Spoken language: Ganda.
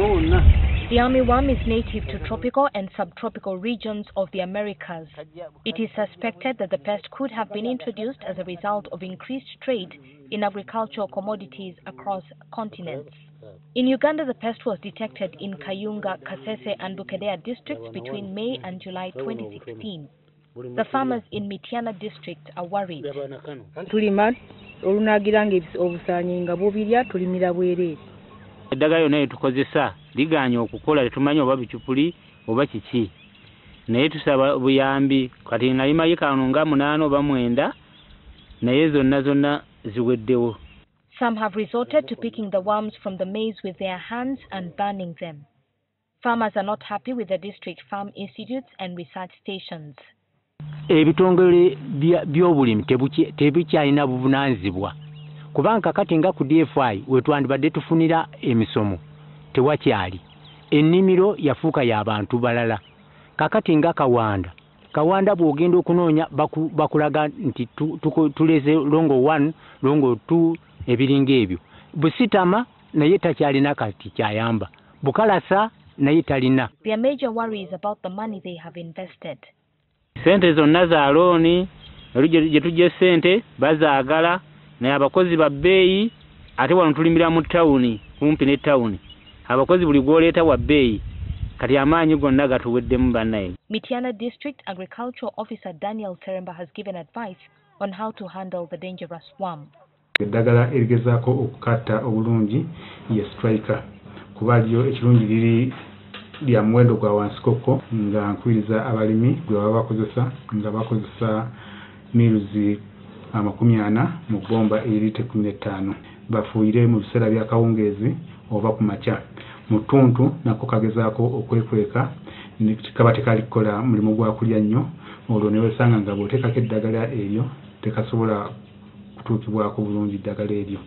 The armyworm is native to tropical and subtropical regions of the Americas. It is suspected that the pest could have been introduced as a result of increased trade in agricultural commodities across continents. In Uganda, the pest was detected in Kayunga, Kasese, and Bukedea districts between May and July 2016. The farmers in Mityana district are worried. tulima olunagira nga ebis- obusaanyi nga bubirya tulimira bwereere eddagala yonna lyetukozesa ligaanye okukola tetumanyi oba bicupuli oba kiki naye tusaba buyambi kati nalimayo kano nga munaana oba mwenda naye zonna zonna ziweddewo Some have resorted to picking the worms from the maize with their hands and burning them. Farmers are not happy with the district farm institutes and research stations. ebitongole by'obulimi tebikyalina buvunaanyizibwa kubanga kakati nga ku dfi wetwandibadde tufunira emisomo tewakyali. Ennimiro yafuuka y'abantu balala. Kakati nga kawanda. Kawanda bw'ogenda okunoonya baku- bakulaga nti tuleze longo 1 longo 2 ebiringa ebyo. Busitama naye takyalina kati kyayamba. Bukalasa naye talina. Their major worry is about the money they have invested. sente zonna za looni gye tujja sente bazaagala naye abakozi ba bbeeyi ate wano tulimira mu tawuni kumpi ne tawuni abakozi buli gwoleeta wa bbeeyi kati amaanyi gonna gatuweddemu bannaye Mityana District Agricultural Officer Daniel Teremba has given advice on how to handle the dangerous worm. eddagala erigezaako okukatta obulungi ye striker kuba lyo ekirungi liri lya muwendo gwa wansikoko nga nkwiriza abalimi gwe baba bakozesa nga bakozesa miruzi amakumi ana mu bbomba erite kumi n'ettaano bafuuyire mu biseera bya kawungeezi oba ku makya. Mu ttuntu nako kagezaako okwekweka kaba tekali kukola mulimu gwa kulya nnyo olwo ne wesanga nga bw'oteekako eddagala eryo tekasobola kutuukibwako bulungi eddagala eryo